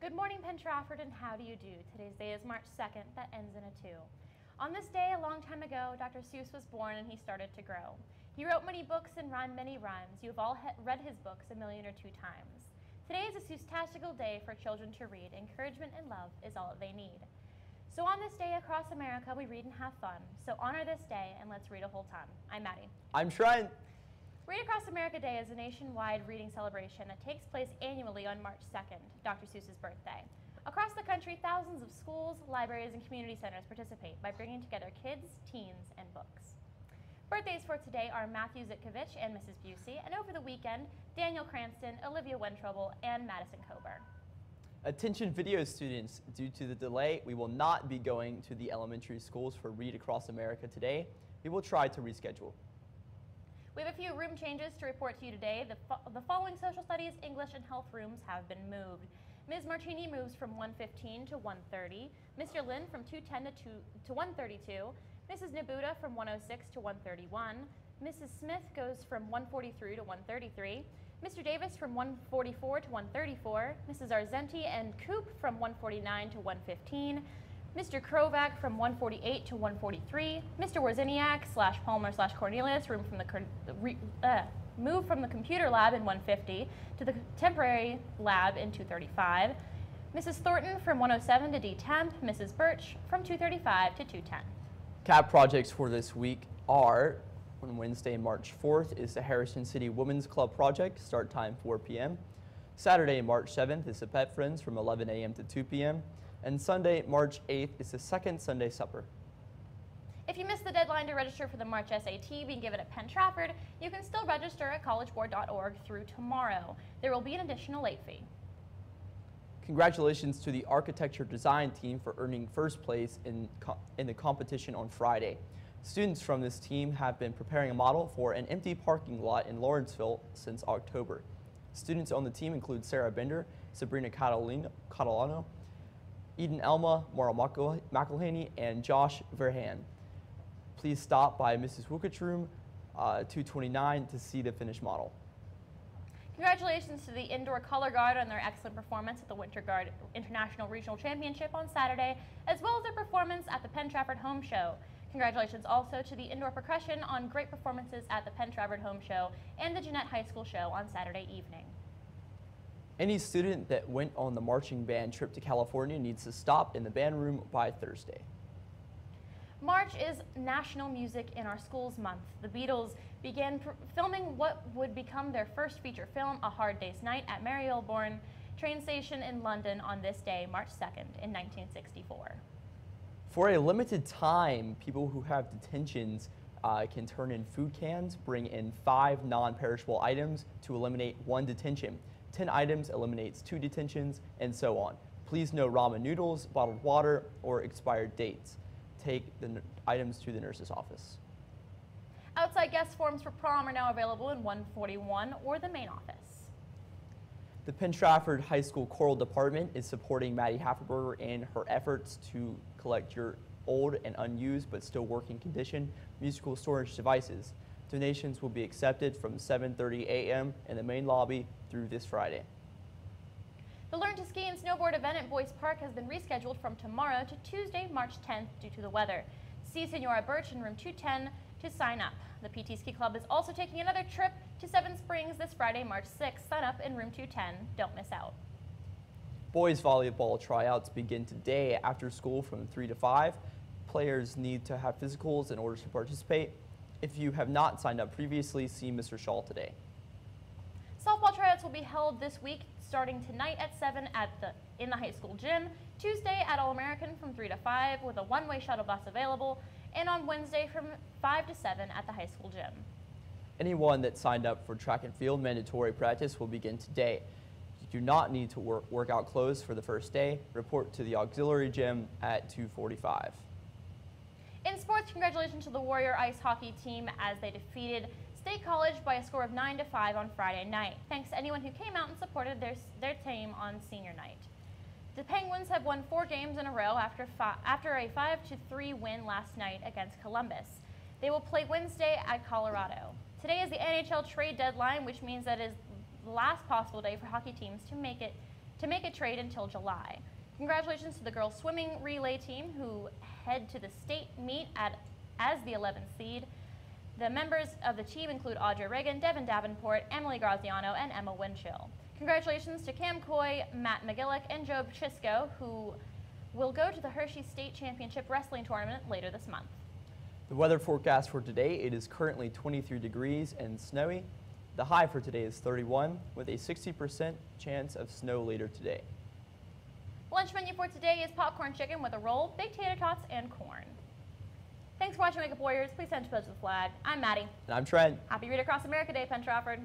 Good morning, Penn Trafford, and how do you do? Today's day is March 2nd, that ends in a 2. On this day, a long time ago, Dr. Seuss was born and he started to grow. He wrote many books and rhymed many rhymes. You have all read his books a million or two times. Today is a Seuss-tastical day for children to read. Encouragement and love is all that they need. So on this day across America, we read and have fun. So honor this day and let's read a whole ton. I'm Maddie. I'm Trent. Read Across America Day is a nationwide reading celebration that takes place annually on March 2nd, Dr. Seuss's birthday. Across the country, thousands of schools, libraries, and community centers participate by bringing together kids, teens, and books. Birthdays for today are Matthew Zitkovich and Mrs. Busey, and over the weekend, Daniel Cranston, Olivia Wentrouble, and Madison Coburn. Attention video students, due to the delay, we will not be going to the elementary schools for Read Across America today. We will try to reschedule. We have a few room changes to report to you today. The, fo the following social studies, English, and health rooms have been moved. Ms. Martini moves from 115 to 130, Mr. Lin from 210 to, 2, to 132, Mrs. Nabuda from 106 to 131, Mrs. Smith goes from 143 to 133, Mr. Davis from 144 to 134, Mrs. Arzenti and Coop from 149 to 115, Mr. Krovac from 148 to 143, Mr. Warziniak slash Palmer slash Cornelius room from the uh, move from the computer lab in 150 to the temporary lab in 235, Mrs. Thornton from 107 to D10, Mrs. Birch from 235 to 210. CAP projects for this week are on Wednesday, March 4th is the Harrison City Women's Club project, start time 4 p.m. Saturday, March 7th is the Pet Friends from 11 a.m. to 2 p.m. And Sunday, March 8th is the second Sunday supper. If you missed the deadline to register for the March SAT being given at Penn Trafford, you can still register at collegeboard.org through tomorrow. There will be an additional late fee. Congratulations to the architecture design team for earning first place in, in the competition on Friday. Students from this team have been preparing a model for an empty parking lot in Lawrenceville since October. Students on the team include Sarah Bender, Sabrina Catalano, Eden Elma, Maura McElhaney, and Josh Verhan. Please stop by Mrs. Wookich room uh, 229 to see the finished model. Congratulations to the Indoor Color Guard on their excellent performance at the Winter Guard International Regional Championship on Saturday, as well as their performance at the Penn Trafford Home Show. Congratulations also to the Indoor Percussion on great performances at the Penn Trafford Home Show and the Jeannette High School Show on Saturday evening. Any student that went on the marching band trip to California needs to stop in the band room by Thursday. March is National Music in Our Schools Month. The Beatles began filming what would become their first feature film, A Hard Day's Night, at Marylebone train station in London on this day, March 2nd, in 1964. For a limited time, people who have detentions uh, can turn in food cans, bring in five non-perishable items to eliminate one detention. 10 items eliminates two detentions, and so on. Please no ramen noodles, bottled water, or expired dates. Take the items to the nurse's office. Outside guest forms for prom are now available in 141 or the main office. The Penn Trafford High School Choral Department is supporting Maddie Hafferberger in her efforts to collect your old and unused but still working condition musical storage devices. Donations will be accepted from 7.30 a.m. in the main lobby through this Friday. The Learn to Ski and Snowboard event at Boyce Park has been rescheduled from tomorrow to Tuesday, March 10th due to the weather. See Senora Birch in room 210 to sign up. The PT Ski Club is also taking another trip to Seven Springs this Friday, March 6th. Sign up in room 210. Don't miss out. Boys volleyball tryouts begin today after school from 3 to 5. Players need to have physicals in order to participate. If you have not signed up previously, see Mr. Shaw today. Softball tryouts will be held this week starting tonight at 7 at the in the high school gym, Tuesday at All-American from 3 to 5 with a one-way shuttle bus available, and on Wednesday from 5 to 7 at the high school gym. Anyone that signed up for track and field mandatory practice will begin today. You do not need to work workout clothes for the first day. Report to the auxiliary gym at 245. Sports, congratulations to the Warrior Ice Hockey team as they defeated State College by a score of 9 to 5 on Friday night. Thanks to anyone who came out and supported their, their team on senior night. The Penguins have won four games in a row after, after a 5 to 3 win last night against Columbus. They will play Wednesday at Colorado. Today is the NHL trade deadline, which means that it is the last possible day for hockey teams to make it to make a trade until July. Congratulations to the girls swimming relay team who head to the state meet at, as the 11th seed. The members of the team include Audrey Reagan, Devin Davenport, Emily Graziano, and Emma Winchell. Congratulations to Cam Coy, Matt McGillick, and Job Chisco, who will go to the Hershey State Championship Wrestling Tournament later this month. The weather forecast for today, it is currently 23 degrees and snowy. The high for today is 31 with a 60% chance of snow later today. Lunch menu for today is popcorn chicken with a roll, baked tater tots, and corn. Thanks for watching Wake Up Warriors. Please send to pledge the flag. I'm Maddie. And I'm Trent. Happy Read Across America Day, Penn Trafford.